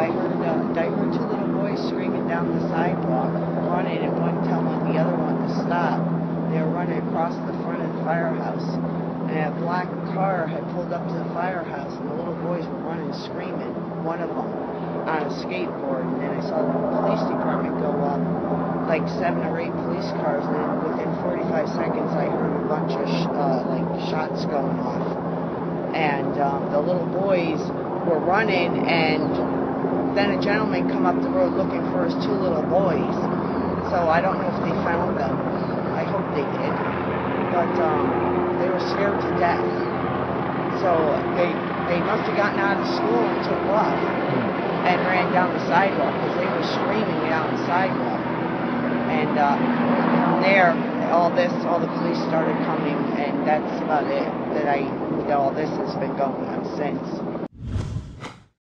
I heard, uh, I heard two little boys screaming down the sidewalk, running, and one telling the other one to stop. They were running across the front of the firehouse, and a black car had pulled up to the firehouse, and the little boys were running, screaming. One of them on a skateboard, and then I saw the police department go up, like seven or eight police cars, and then within 45 seconds, I heard a bunch of sh- uh, like shots going off, and um, the little boys were running, and then a gentleman come up the road looking for his two little boys. So I don't know if they found them. I hope they did, but um, they were scared to death. So they they must have gotten out of school and took off and ran down the sidewalk because they were screaming down the sidewalk. And uh, from there, all this, all the police started coming, and that's about it. That I, that all this has been going on since.